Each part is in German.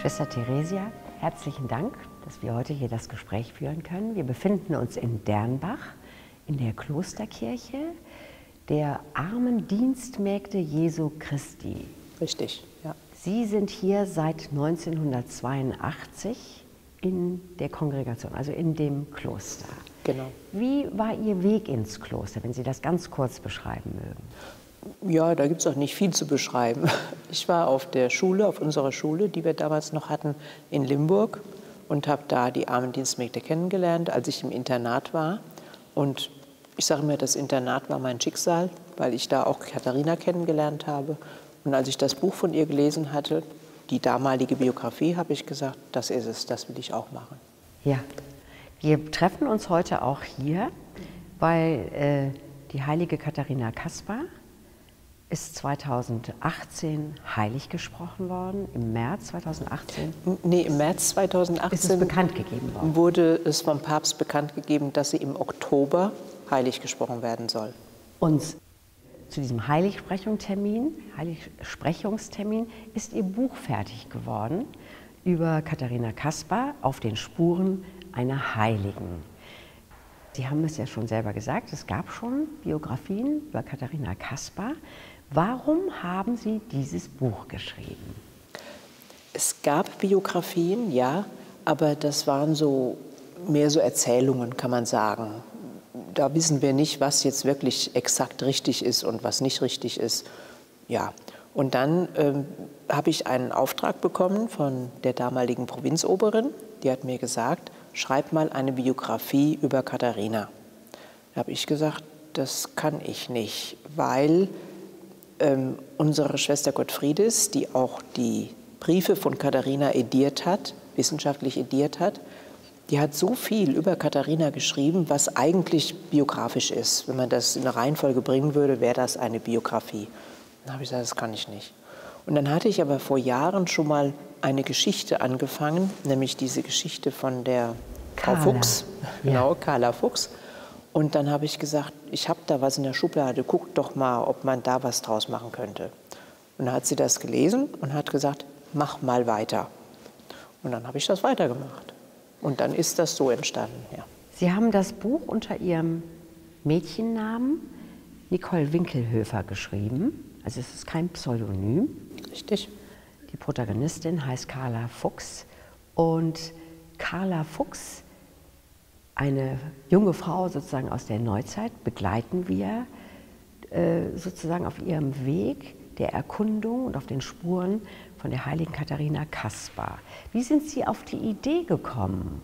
Schwester Theresia, herzlichen Dank, dass wir heute hier das Gespräch führen können. Wir befinden uns in Dernbach in der Klosterkirche der armen Dienstmägde Jesu Christi. Richtig, ja. Sie sind hier seit 1982 in der Kongregation, also in dem Kloster. Genau. Wie war Ihr Weg ins Kloster, wenn Sie das ganz kurz beschreiben mögen? Ja, da gibt es auch nicht viel zu beschreiben. Ich war auf der Schule, auf unserer Schule, die wir damals noch hatten, in Limburg und habe da die armen Dienstmägde kennengelernt, als ich im Internat war. Und ich sage mir, das Internat war mein Schicksal, weil ich da auch Katharina kennengelernt habe. Und als ich das Buch von ihr gelesen hatte, die damalige Biografie, habe ich gesagt, das ist es, das will ich auch machen. Ja, wir treffen uns heute auch hier, weil äh, die heilige Katharina Kaspar ist 2018 heilig gesprochen worden, im März 2018? Nee, im März 2018 ist es bekannt gegeben worden. wurde es vom Papst bekannt gegeben, dass sie im Oktober heilig gesprochen werden soll. Und zu diesem Heiligsprechungstermin, Heiligsprechungstermin ist ihr Buch fertig geworden über Katharina Kaspar auf den Spuren einer Heiligen. Sie haben es ja schon selber gesagt, es gab schon Biografien über Katharina Kaspar. Warum haben Sie dieses Buch geschrieben? Es gab Biografien, ja, aber das waren so mehr so Erzählungen, kann man sagen. Da wissen wir nicht, was jetzt wirklich exakt richtig ist und was nicht richtig ist. Ja, und dann ähm, habe ich einen Auftrag bekommen von der damaligen Provinzoberin. Die hat mir gesagt, schreib mal eine Biografie über Katharina. Da habe ich gesagt, das kann ich nicht, weil ähm, unsere Schwester Gottfriedis, die auch die Briefe von Katharina ediert hat, wissenschaftlich ediert hat, die hat so viel über Katharina geschrieben, was eigentlich biografisch ist. Wenn man das in eine Reihenfolge bringen würde, wäre das eine Biografie. Dann habe ich gesagt, das kann ich nicht. Und dann hatte ich aber vor Jahren schon mal eine Geschichte angefangen, nämlich diese Geschichte von der Frau Fuchs, genau, Carla Fuchs. Und dann habe ich gesagt, ich habe da was in der Schublade, guck doch mal, ob man da was draus machen könnte. Und dann hat sie das gelesen und hat gesagt, mach mal weiter. Und dann habe ich das weitergemacht. Und dann ist das so entstanden, ja. Sie haben das Buch unter Ihrem Mädchennamen Nicole Winkelhöfer geschrieben. Also es ist kein Pseudonym. Richtig. Die Protagonistin heißt Carla Fuchs. Und Carla Fuchs eine junge Frau sozusagen aus der Neuzeit begleiten wir äh, sozusagen auf ihrem Weg der Erkundung und auf den Spuren von der heiligen Katharina Kaspar. Wie sind Sie auf die Idee gekommen,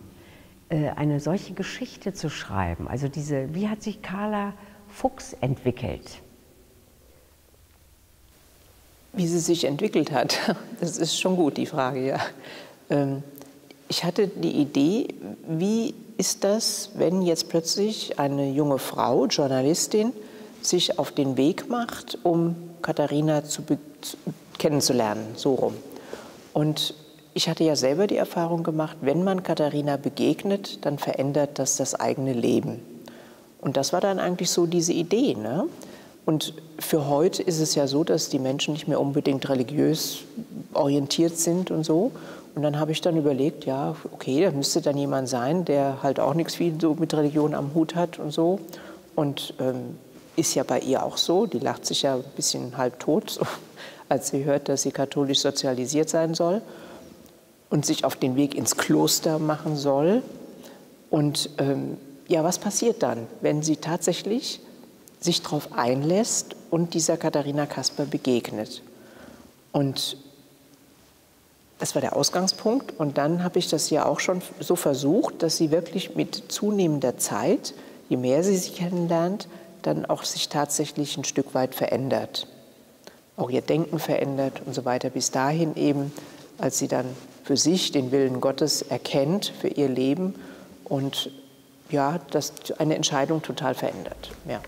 äh, eine solche Geschichte zu schreiben? Also diese, wie hat sich Carla Fuchs entwickelt? Wie sie sich entwickelt hat, das ist schon gut, die Frage, ja. Ähm, ich hatte die Idee, wie ist das, wenn jetzt plötzlich eine junge Frau, Journalistin, sich auf den Weg macht, um Katharina zu, zu, kennenzulernen, so rum. Und ich hatte ja selber die Erfahrung gemacht, wenn man Katharina begegnet, dann verändert das das eigene Leben. Und das war dann eigentlich so diese Idee. Ne? Und für heute ist es ja so, dass die Menschen nicht mehr unbedingt religiös orientiert sind und so. Und dann habe ich dann überlegt, ja, okay, da müsste dann jemand sein, der halt auch nichts viel so mit Religion am Hut hat und so. Und ähm, ist ja bei ihr auch so. Die lacht sich ja ein bisschen halb tot, so, als sie hört, dass sie katholisch sozialisiert sein soll und sich auf den Weg ins Kloster machen soll. Und ähm, ja, was passiert dann, wenn sie tatsächlich sich darauf einlässt und dieser Katharina Kasper begegnet? Und das war der Ausgangspunkt. Und dann habe ich das ja auch schon so versucht, dass sie wirklich mit zunehmender Zeit, je mehr sie sich kennenlernt, dann auch sich tatsächlich ein Stück weit verändert. Auch ihr Denken verändert und so weiter. Bis dahin eben, als sie dann für sich den Willen Gottes erkennt, für ihr Leben und ja, das eine Entscheidung total verändert. Ja.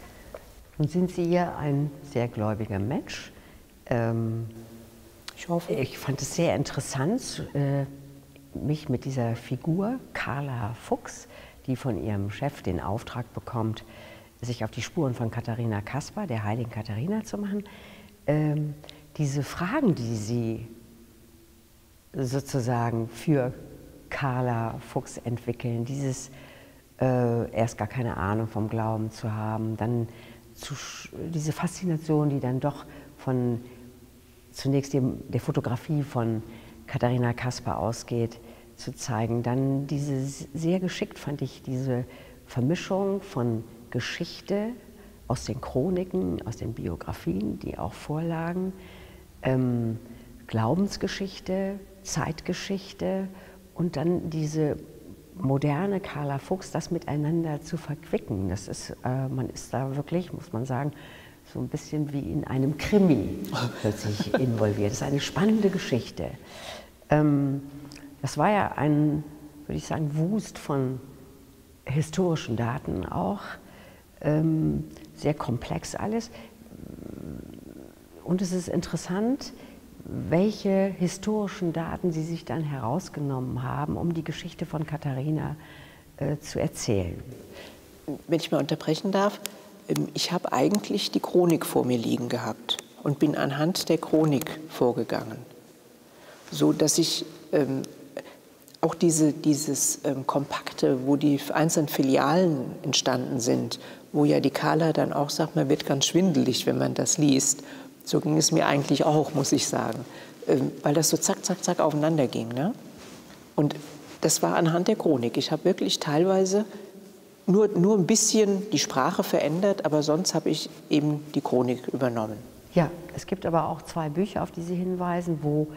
Nun sind Sie ja ein sehr gläubiger Mensch. Ähm, ich hoffe. Ich fand es sehr interessant, äh, mich mit dieser Figur Carla Fuchs, die von ihrem Chef den Auftrag bekommt, sich auf die Spuren von Katharina Kaspar, der heiligen Katharina, zu machen. Ähm, diese Fragen, die sie sozusagen für Carla Fuchs entwickeln, dieses äh, erst gar keine Ahnung vom Glauben zu haben, dann zu, diese Faszination, die dann doch von zunächst dem, der Fotografie von Katharina Kasper ausgeht, zu zeigen. Dann diese sehr geschickt fand ich diese Vermischung von Geschichte aus den Chroniken, aus den Biografien, die auch vorlagen, ähm, Glaubensgeschichte, Zeitgeschichte und dann diese moderne Carla Fuchs, das miteinander zu verquicken. Das ist, äh, man ist da wirklich, muss man sagen, so ein bisschen wie in einem Krimi plötzlich involviert. Das ist eine spannende Geschichte. Ähm, das war ja ein, würde ich sagen, Wust von historischen Daten auch. Ähm, sehr komplex alles. Und es ist interessant, welche historischen Daten Sie sich dann herausgenommen haben, um die Geschichte von Katharina äh, zu erzählen. Wenn ich mal unterbrechen darf, ich habe eigentlich die Chronik vor mir liegen gehabt und bin anhand der Chronik vorgegangen, so dass ich ähm, auch diese, dieses ähm, Kompakte, wo die einzelnen Filialen entstanden sind, wo ja die Kala dann auch sagt, man wird ganz schwindelig, wenn man das liest. So ging es mir eigentlich auch, muss ich sagen, ähm, weil das so zack, zack, zack aufeinander ging. Ne? Und das war anhand der Chronik. Ich habe wirklich teilweise nur, nur ein bisschen die Sprache verändert, aber sonst habe ich eben die Chronik übernommen. Ja, es gibt aber auch zwei Bücher, auf die Sie hinweisen, wo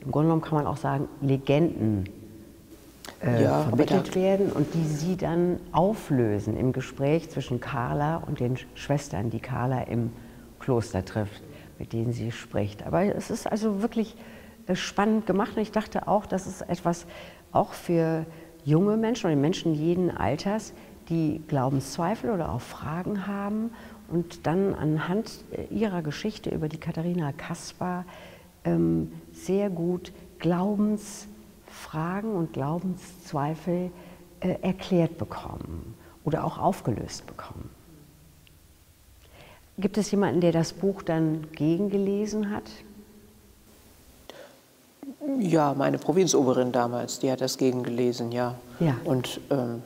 im Grunde genommen kann man auch sagen, Legenden äh, ja, vermittelt werden und die Sie dann auflösen im Gespräch zwischen Carla und den Schwestern, die Carla im Kloster trifft, mit denen sie spricht. Aber es ist also wirklich äh, spannend gemacht und ich dachte auch, das ist etwas auch für junge Menschen oder Menschen jeden Alters, die Glaubenszweifel oder auch Fragen haben und dann anhand äh, ihrer Geschichte über die Katharina Kaspar ähm, sehr gut Glaubensfragen und Glaubenszweifel äh, erklärt bekommen oder auch aufgelöst bekommen. Gibt es jemanden, der das Buch dann gegengelesen hat? Ja, meine Provinzoberin damals, die hat das gegengelesen, ja. ja. Und ähm,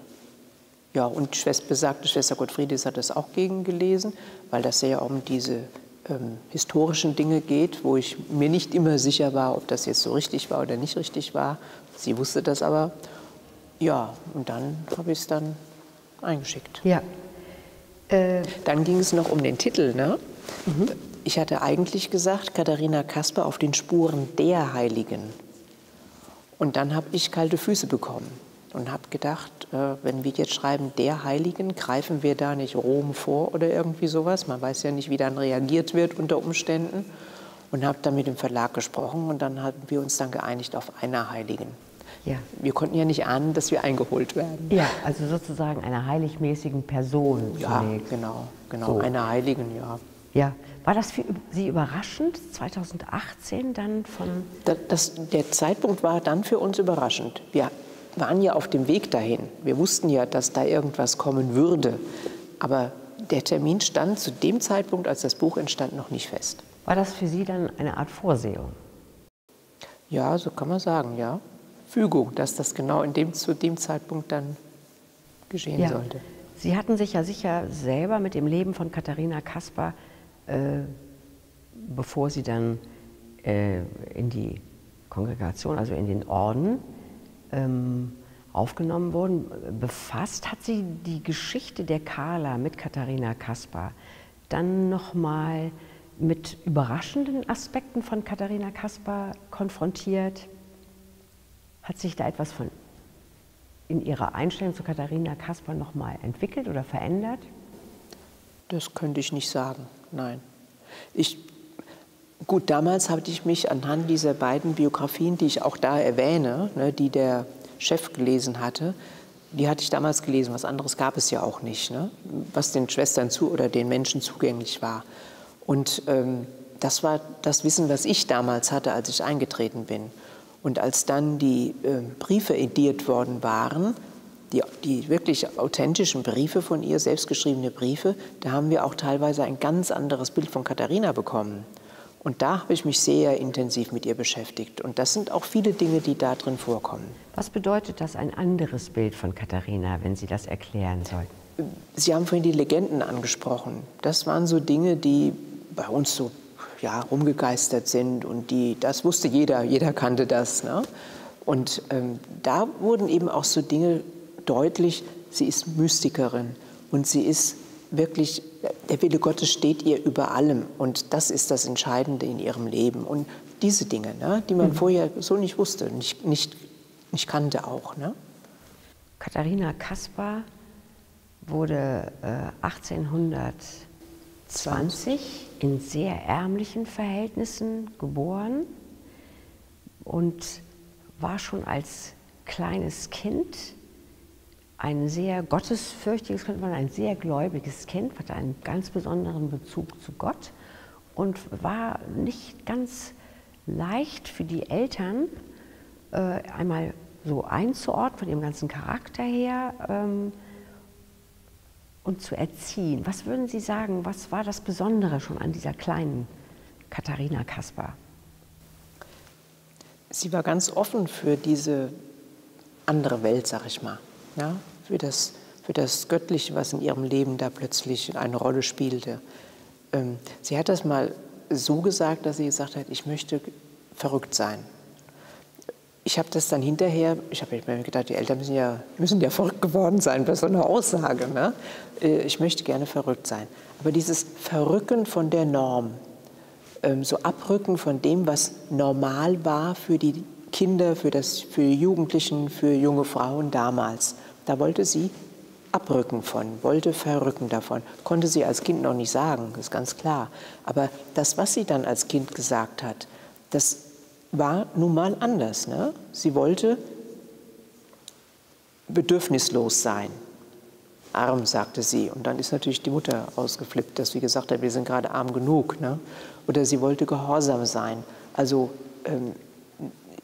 ja, und Schwester, besagte Schwester Gottfriedis hat das auch gegengelesen, weil das ja um diese ähm, historischen Dinge geht, wo ich mir nicht immer sicher war, ob das jetzt so richtig war oder nicht richtig war. Sie wusste das aber. Ja, und dann habe ich es dann eingeschickt. Ja. Äh, dann ging es noch um den Titel. Ne? Mhm. Ich hatte eigentlich gesagt, Katharina Kasper auf den Spuren der Heiligen. Und dann habe ich kalte Füße bekommen und habe gedacht, äh, wenn wir jetzt schreiben der Heiligen, greifen wir da nicht Rom vor oder irgendwie sowas. Man weiß ja nicht, wie dann reagiert wird unter Umständen. Und habe dann mit dem Verlag gesprochen und dann haben wir uns dann geeinigt auf einer Heiligen. Ja. Wir konnten ja nicht ahnen, dass wir eingeholt werden. Ja, also sozusagen einer heiligmäßigen Person. Ja, zunächst. genau, genau, so. einer Heiligen, ja. Ja, war das für Sie überraschend, 2018 dann von? Das, das, der Zeitpunkt war dann für uns überraschend. Wir waren ja auf dem Weg dahin. Wir wussten ja, dass da irgendwas kommen würde. Aber der Termin stand zu dem Zeitpunkt, als das Buch entstand, noch nicht fest. War das für Sie dann eine Art Vorsehung? Ja, so kann man sagen, ja. Fügung, dass das genau in dem, zu dem Zeitpunkt dann geschehen ja. sollte. Sie hatten sich ja sicher selber mit dem Leben von Katharina Kaspar, äh, bevor Sie dann äh, in die Kongregation, also in den Orden, ähm, aufgenommen wurden, befasst. Hat sie die Geschichte der Carla mit Katharina Kaspar dann nochmal mit überraschenden Aspekten von Katharina Kaspar konfrontiert? Hat sich da etwas von in Ihrer Einstellung zu Katharina Kasper nochmal entwickelt oder verändert? Das könnte ich nicht sagen, nein. Ich, gut, damals hatte ich mich anhand dieser beiden Biografien, die ich auch da erwähne, ne, die der Chef gelesen hatte, die hatte ich damals gelesen. Was anderes gab es ja auch nicht, ne, was den Schwestern zu oder den Menschen zugänglich war. Und ähm, das war das Wissen, was ich damals hatte, als ich eingetreten bin. Und als dann die äh, Briefe ediert worden waren, die, die, wirklich authentischen Briefe von ihr, selbstgeschriebene Briefe, da haben wir auch teilweise ein ganz anderes Bild von Katharina bekommen. Und da habe ich mich sehr intensiv mit ihr beschäftigt. Und das sind auch viele Dinge, die da drin vorkommen. Was bedeutet das, ein anderes Bild von Katharina, wenn Sie das erklären sollten? Sie haben vorhin die Legenden angesprochen. Das waren so Dinge, die bei uns so ja, rumgegeistert sind und die, das wusste jeder, jeder kannte das. Ne? Und ähm, da wurden eben auch so Dinge deutlich, sie ist Mystikerin und sie ist wirklich, der Wille Gottes steht ihr über allem und das ist das Entscheidende in ihrem Leben. Und diese Dinge, ne, die man mhm. vorher so nicht wusste, nicht, nicht, nicht kannte auch. Ne? Katharina Kaspar wurde äh, 1820 in sehr ärmlichen Verhältnissen geboren und war schon als kleines Kind ein sehr gottesfürchtiges Kind, ein sehr gläubiges Kind, hatte einen ganz besonderen Bezug zu Gott und war nicht ganz leicht für die Eltern, äh, einmal so einzuordnen von ihrem ganzen Charakter her ähm, und zu erziehen. Was würden Sie sagen, was war das Besondere schon an dieser kleinen Katharina Kaspar? Sie war ganz offen für diese andere Welt, sag ich mal. Ja? Für, das, für das Göttliche, was in ihrem Leben da plötzlich eine Rolle spielte. Ähm, sie hat das mal so gesagt, dass sie gesagt hat, ich möchte verrückt sein ich habe das dann hinterher, ich habe mir gedacht, die Eltern müssen ja, müssen ja verrückt geworden sein bei so einer Aussage. Ne? Äh, ich möchte gerne verrückt sein. Aber dieses Verrücken von der Norm, ähm, so Abrücken von dem, was normal war für die Kinder, für, das, für Jugendlichen, für junge Frauen damals, da wollte sie abrücken von, wollte verrücken davon. Konnte sie als Kind noch nicht sagen, ist ganz klar. Aber das, was sie dann als Kind gesagt hat, das war nun mal anders. Ne? Sie wollte bedürfnislos sein. Arm, sagte sie. Und dann ist natürlich die Mutter ausgeflippt, dass sie gesagt hat, wir sind gerade arm genug. Ne? Oder sie wollte gehorsam sein. Also ähm,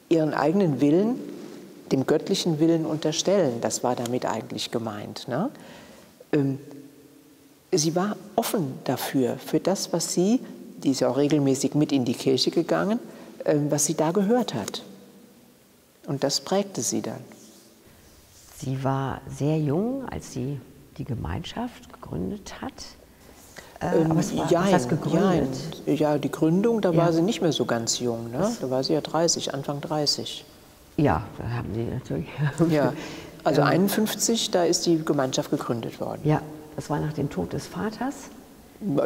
ihren eigenen Willen dem göttlichen Willen unterstellen. Das war damit eigentlich gemeint. Ne? Ähm, sie war offen dafür, für das, was sie, die ist ja auch regelmäßig mit in die Kirche gegangen, ähm, was sie da gehört hat. Und das prägte sie dann. Sie war sehr jung, als sie die Gemeinschaft gegründet hat. Äh, ähm, war, jein, was gegründet? Jein. Ja, die Gründung, da ja. war sie nicht mehr so ganz jung. Ne? Da war sie ja 30, Anfang 30. Ja, da haben sie natürlich. ja, also 51, da ist die Gemeinschaft gegründet worden. Ja, das war nach dem Tod des Vaters.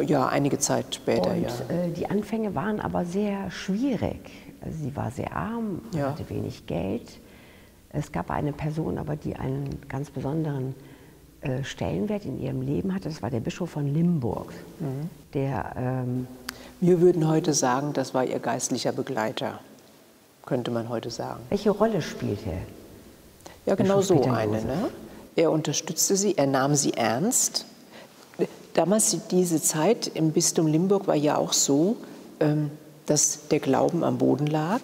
Ja, einige Zeit später, und, ja. Äh, die Anfänge waren aber sehr schwierig. Also sie war sehr arm, ja. hatte wenig Geld. Es gab eine Person, aber die einen ganz besonderen äh, Stellenwert in ihrem Leben hatte. Das war der Bischof von Limburg. Mhm. Der, ähm, Wir würden heute sagen, das war ihr geistlicher Begleiter, könnte man heute sagen. Welche Rolle spielte er? Ja, genau so eine. Ne? Er unterstützte sie, er nahm sie ernst Damals, diese Zeit im Bistum Limburg war ja auch so, ähm, dass der Glauben am Boden lag.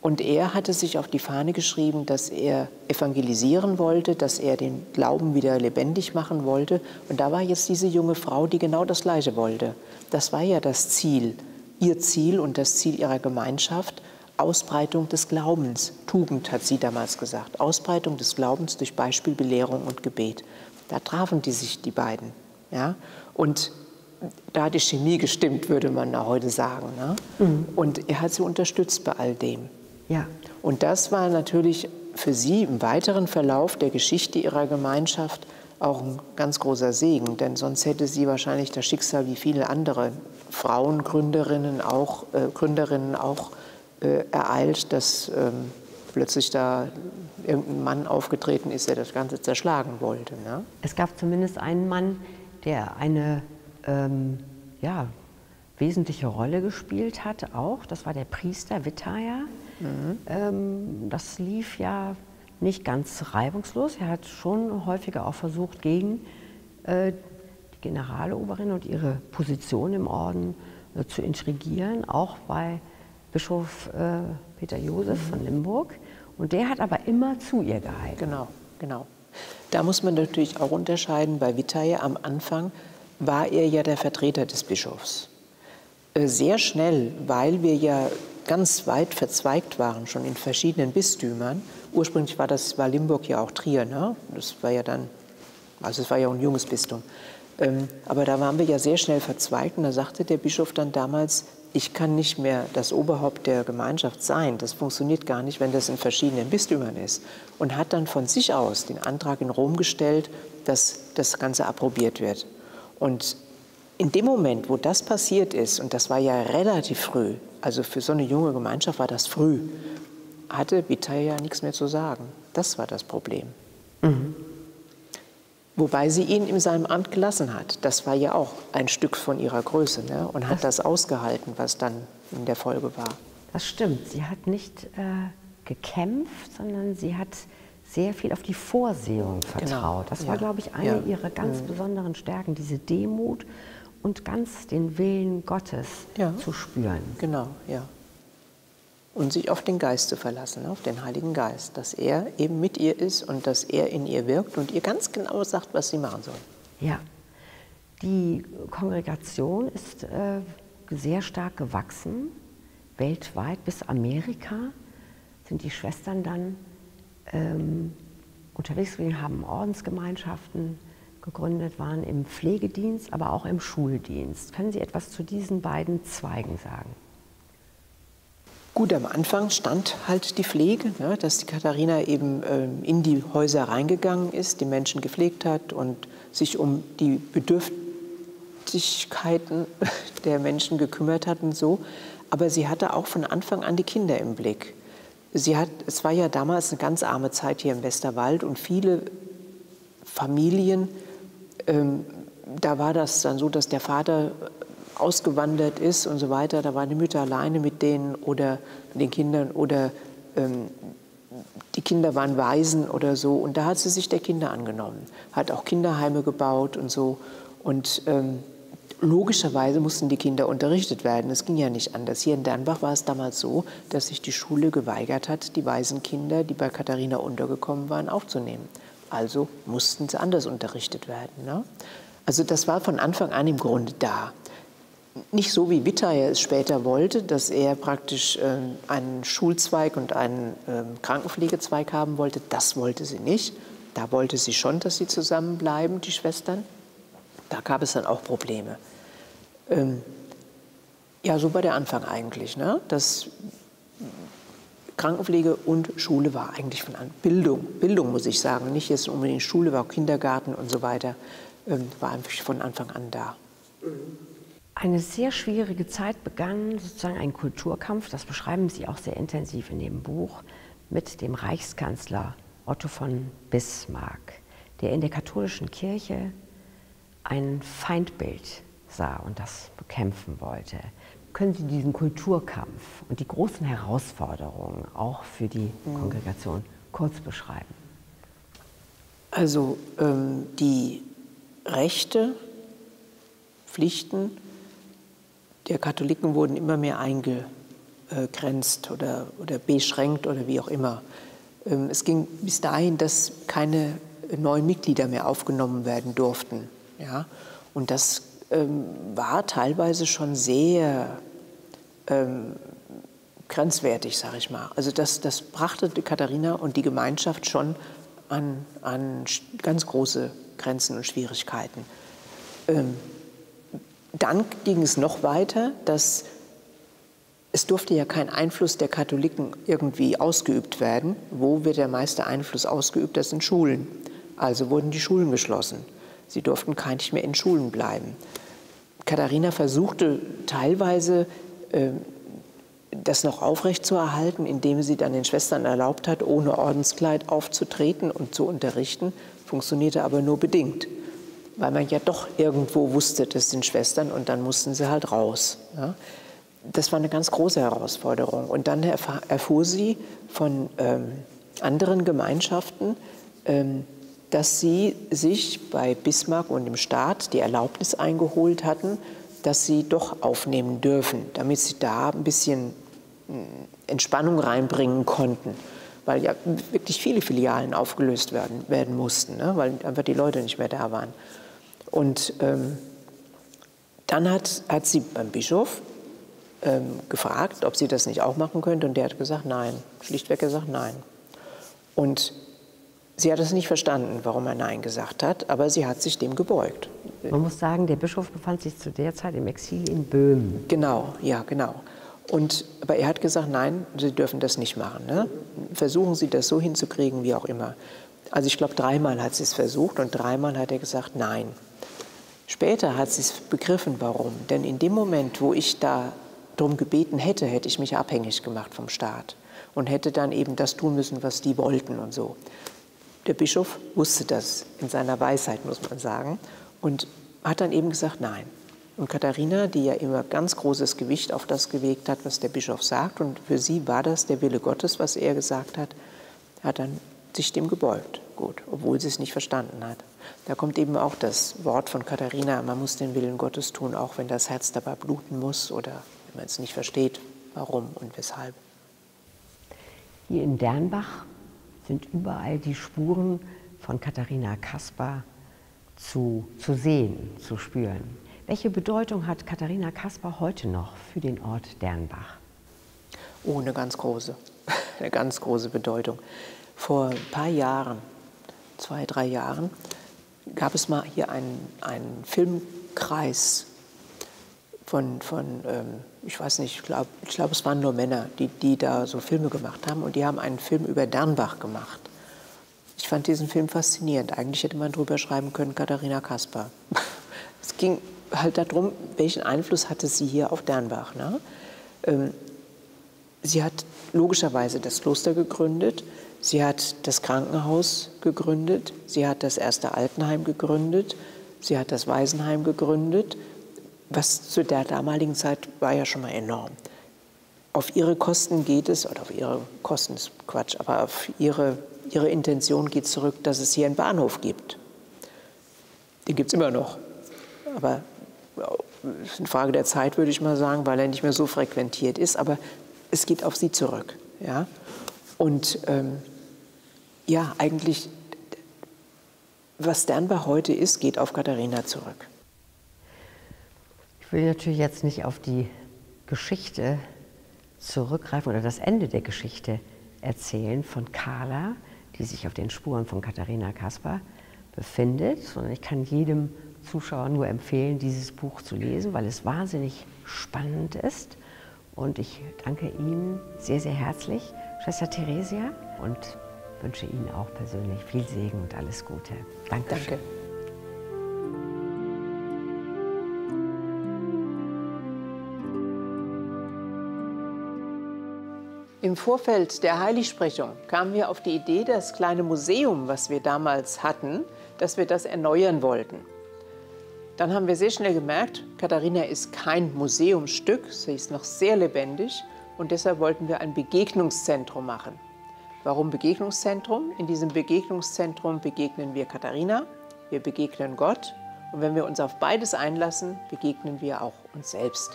Und er hatte sich auf die Fahne geschrieben, dass er evangelisieren wollte, dass er den Glauben wieder lebendig machen wollte. Und da war jetzt diese junge Frau, die genau das Gleiche wollte. Das war ja das Ziel, ihr Ziel und das Ziel ihrer Gemeinschaft. Ausbreitung des Glaubens. Tugend hat sie damals gesagt. Ausbreitung des Glaubens durch Beispiel, Belehrung und Gebet. Da trafen die sich, die beiden. Ja? Und da hat die Chemie gestimmt, würde man da heute sagen. Ne? Mhm. Und er hat sie unterstützt bei all dem. Ja. Und das war natürlich für sie im weiteren Verlauf der Geschichte ihrer Gemeinschaft auch ein ganz großer Segen, denn sonst hätte sie wahrscheinlich das Schicksal wie viele andere Frauengründerinnen auch, äh, Gründerinnen auch äh, ereilt, dass ähm, plötzlich da irgendein Mann aufgetreten ist, der das Ganze zerschlagen wollte. Ne? Es gab zumindest einen Mann, der eine ähm, ja, wesentliche Rolle gespielt hat, auch. Das war der Priester Wittaya. Mhm. Ähm, das lief ja nicht ganz reibungslos. Er hat schon häufiger auch versucht, gegen äh, die Generaloberin und ihre Position im Orden äh, zu intrigieren, auch bei Bischof äh, Peter Josef mhm. von Limburg. Und der hat aber immer zu ihr gehalten. Genau, genau. Da muss man natürlich auch unterscheiden. Bei Vitaille am Anfang war er ja der Vertreter des Bischofs. Äh, sehr schnell, weil wir ja ganz weit verzweigt waren, schon in verschiedenen Bistümern. Ursprünglich war das war Limburg ja auch Trier, ne? Das war ja dann, also es war ja ein junges Bistum. Ähm, aber da waren wir ja sehr schnell verzweigt und da sagte der Bischof dann damals, ich kann nicht mehr das Oberhaupt der Gemeinschaft sein. Das funktioniert gar nicht, wenn das in verschiedenen Bistümern ist. Und hat dann von sich aus den Antrag in Rom gestellt, dass das Ganze approbiert wird. Und in dem Moment, wo das passiert ist, und das war ja relativ früh, also für so eine junge Gemeinschaft war das früh, hatte Vitalia nichts mehr zu sagen. Das war das Problem. Mhm. Wobei sie ihn in seinem Amt gelassen hat. Das war ja auch ein Stück von ihrer Größe ne? und hat das, das ausgehalten, was dann in der Folge war. Das stimmt. Sie hat nicht äh, gekämpft, sondern sie hat sehr viel auf die Vorsehung genau. vertraut. Genau. Das war, ja. glaube ich, eine ja. ihrer ganz mhm. besonderen Stärken, diese Demut und ganz den Willen Gottes ja. zu spüren. Genau, ja und sich auf den Geist zu verlassen, auf den Heiligen Geist, dass er eben mit ihr ist und dass er in ihr wirkt und ihr ganz genau sagt, was sie machen soll. Ja, die Kongregation ist äh, sehr stark gewachsen, weltweit bis Amerika sind die Schwestern dann ähm, unterwegs gewesen, haben Ordensgemeinschaften gegründet, waren im Pflegedienst, aber auch im Schuldienst. Können Sie etwas zu diesen beiden Zweigen sagen? Gut, am Anfang stand halt die Pflege, ne, dass die Katharina eben äh, in die Häuser reingegangen ist, die Menschen gepflegt hat und sich um die Bedürftigkeiten der Menschen gekümmert hat und so. Aber sie hatte auch von Anfang an die Kinder im Blick. Sie hat, es war ja damals eine ganz arme Zeit hier im Westerwald und viele Familien, ähm, da war das dann so, dass der Vater ausgewandert ist und so weiter. Da waren die Mütter alleine mit denen oder den Kindern oder ähm, die Kinder waren Waisen oder so. Und da hat sie sich der Kinder angenommen, hat auch Kinderheime gebaut und so. Und ähm, logischerweise mussten die Kinder unterrichtet werden. Es ging ja nicht anders. Hier in Dernbach war es damals so, dass sich die Schule geweigert hat, die Waisenkinder, die bei Katharina untergekommen waren, aufzunehmen. Also mussten sie anders unterrichtet werden. Ne? Also das war von Anfang an im Grunde da nicht so wie Witteier es später wollte, dass er praktisch äh, einen Schulzweig und einen äh, Krankenpflegezweig haben wollte. Das wollte sie nicht. Da wollte sie schon, dass sie zusammenbleiben, die Schwestern. Da gab es dann auch Probleme. Ähm, ja, so war der Anfang eigentlich. Ne? Das Krankenpflege und Schule war eigentlich von an Bildung, Bildung muss ich sagen, nicht jetzt unbedingt Schule, war auch Kindergarten und so weiter, ähm, war einfach von Anfang an da. Eine sehr schwierige Zeit begann, sozusagen ein Kulturkampf, das beschreiben Sie auch sehr intensiv in dem Buch, mit dem Reichskanzler Otto von Bismarck, der in der katholischen Kirche ein Feindbild sah und das bekämpfen wollte. Können Sie diesen Kulturkampf und die großen Herausforderungen auch für die mhm. Kongregation kurz beschreiben? Also ähm, die Rechte, Pflichten der Katholiken wurden immer mehr eingegrenzt oder, oder beschränkt oder wie auch immer. Ähm, es ging bis dahin, dass keine neuen Mitglieder mehr aufgenommen werden durften. Ja? Und das ähm, war teilweise schon sehr ähm, grenzwertig, sage ich mal. Also das, das brachte Katharina und die Gemeinschaft schon an, an ganz große Grenzen und Schwierigkeiten. Ähm, dann ging es noch weiter, dass es durfte ja kein Einfluss der Katholiken irgendwie ausgeübt werden. Wo wird der meiste Einfluss ausgeübt? Das sind Schulen. Also wurden die Schulen geschlossen. Sie durften gar nicht mehr in Schulen bleiben. Katharina versuchte teilweise äh, das noch aufrechtzuerhalten, indem sie dann den Schwestern erlaubt hat, ohne Ordenskleid aufzutreten und zu unterrichten, funktionierte aber nur bedingt, weil man ja doch irgendwo wusste, das sind Schwestern und dann mussten sie halt raus. Ja. Das war eine ganz große Herausforderung. Und dann erfuhr sie von ähm, anderen Gemeinschaften, ähm, dass sie sich bei Bismarck und dem Staat die Erlaubnis eingeholt hatten, dass sie doch aufnehmen dürfen, damit sie da ein bisschen hm, Entspannung reinbringen konnten. Weil ja wirklich viele Filialen aufgelöst werden, werden mussten, ne? weil einfach die Leute nicht mehr da waren. Und ähm, dann hat, hat sie beim Bischof ähm, gefragt, ob sie das nicht auch machen könnte. Und der hat gesagt, nein. Schlichtweg gesagt, nein. Und sie hat es nicht verstanden, warum er Nein gesagt hat, aber sie hat sich dem gebeugt. Man muss sagen, der Bischof befand sich zu der Zeit im Exil in Böhmen. Genau, ja, genau. Und, aber er hat gesagt, nein, Sie dürfen das nicht machen. Ne? Versuchen Sie das so hinzukriegen, wie auch immer. Also ich glaube, dreimal hat sie es versucht und dreimal hat er gesagt, nein. Später hat sie es begriffen, warum. Denn in dem Moment, wo ich da darum gebeten hätte, hätte ich mich abhängig gemacht vom Staat und hätte dann eben das tun müssen, was die wollten und so. Der Bischof wusste das in seiner Weisheit, muss man sagen, und hat dann eben gesagt, nein. Und Katharina, die ja immer ganz großes Gewicht auf das gelegt hat, was der Bischof sagt, und für sie war das der Wille Gottes, was er gesagt hat, hat dann sich dem gebeugt, gut, obwohl sie es nicht verstanden hat. Da kommt eben auch das Wort von Katharina, man muss den Willen Gottes tun, auch wenn das Herz dabei bluten muss oder wenn man es nicht versteht, warum und weshalb. Hier in Dernbach sind überall die Spuren von Katharina Kaspar zu, zu sehen, zu spüren. Welche Bedeutung hat Katharina Kaspar heute noch für den Ort Dernbach? Oh, eine ganz große, eine ganz große Bedeutung. Vor ein paar Jahren, zwei, drei Jahren, gab es mal hier einen, einen Filmkreis von, von ähm, ich weiß nicht, ich glaube, ich glaub, es waren nur Männer, die, die da so Filme gemacht haben. Und die haben einen Film über Dernbach gemacht. Ich fand diesen Film faszinierend. Eigentlich hätte man drüber schreiben können, Katharina Kaspar. es ging halt darum, welchen Einfluss hatte sie hier auf Dernbach. Ne? Ähm, sie hat logischerweise das Kloster gegründet, sie hat das Krankenhaus gegründet, sie hat das erste Altenheim gegründet, sie hat das Waisenheim gegründet was zu der damaligen Zeit war ja schon mal enorm. Auf ihre Kosten geht es, oder auf ihre Kosten ist Quatsch, aber auf ihre, ihre Intention geht zurück, dass es hier einen Bahnhof gibt. Den gibt es immer noch. Aber es ist eine Frage der Zeit, würde ich mal sagen, weil er nicht mehr so frequentiert ist. Aber es geht auf sie zurück. Ja? Und ähm, ja, eigentlich, was Sternbach heute ist, geht auf Katharina zurück. Ich will natürlich jetzt nicht auf die Geschichte zurückgreifen oder das Ende der Geschichte erzählen von Carla, die sich auf den Spuren von Katharina Kaspar befindet, sondern ich kann jedem Zuschauer nur empfehlen, dieses Buch zu lesen, weil es wahnsinnig spannend ist. Und ich danke Ihnen sehr, sehr herzlich, Schwester Theresia, und wünsche Ihnen auch persönlich viel Segen und alles Gute. Dankeschön. Danke. Im Vorfeld der Heiligsprechung kamen wir auf die Idee, das kleine Museum, was wir damals hatten, dass wir das erneuern wollten. Dann haben wir sehr schnell gemerkt, Katharina ist kein Museumsstück, sie ist noch sehr lebendig und deshalb wollten wir ein Begegnungszentrum machen. Warum Begegnungszentrum? In diesem Begegnungszentrum begegnen wir Katharina, wir begegnen Gott und wenn wir uns auf beides einlassen, begegnen wir auch uns selbst.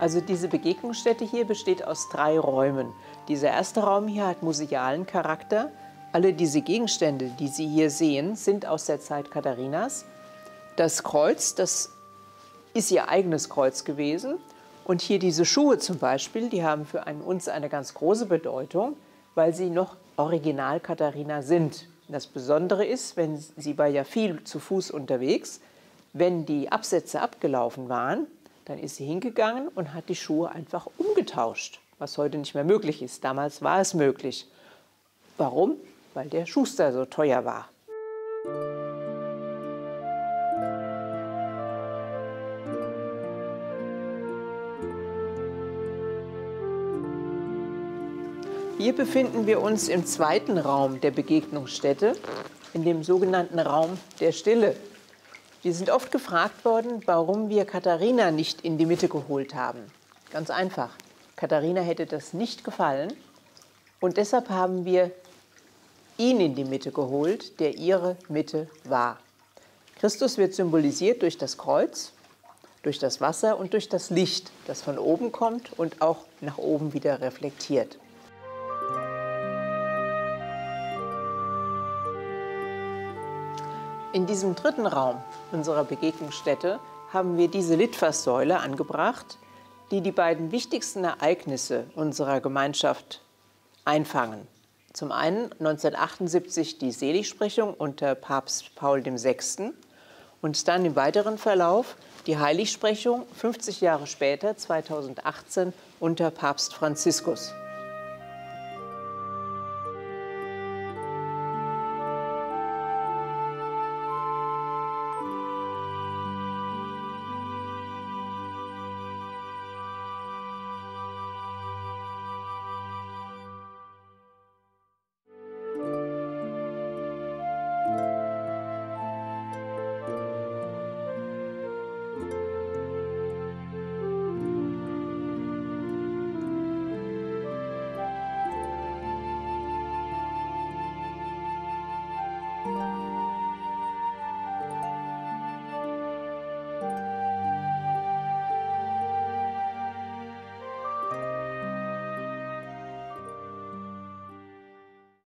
Also diese Begegnungsstätte hier besteht aus drei Räumen. Dieser erste Raum hier hat musealen Charakter. Alle diese Gegenstände, die Sie hier sehen, sind aus der Zeit Katharinas. Das Kreuz, das ist ihr eigenes Kreuz gewesen. Und hier diese Schuhe zum Beispiel, die haben für einen, uns eine ganz große Bedeutung, weil sie noch Original Katharina sind. Das Besondere ist, wenn sie war ja viel zu Fuß unterwegs, wenn die Absätze abgelaufen waren, dann ist sie hingegangen und hat die Schuhe einfach umgetauscht, was heute nicht mehr möglich ist. Damals war es möglich. Warum? weil der Schuster so teuer war. Hier befinden wir uns im zweiten Raum der Begegnungsstätte, in dem sogenannten Raum der Stille. Wir sind oft gefragt worden, warum wir Katharina nicht in die Mitte geholt haben. Ganz einfach. Katharina hätte das nicht gefallen und deshalb haben wir ihn in die Mitte geholt, der ihre Mitte war. Christus wird symbolisiert durch das Kreuz, durch das Wasser und durch das Licht, das von oben kommt und auch nach oben wieder reflektiert. In diesem dritten Raum unserer Begegnungsstätte haben wir diese Litfaßsäule angebracht, die die beiden wichtigsten Ereignisse unserer Gemeinschaft einfangen. Zum einen 1978 die Seligsprechung unter Papst Paul VI. und dann im weiteren Verlauf die Heiligsprechung 50 Jahre später, 2018, unter Papst Franziskus.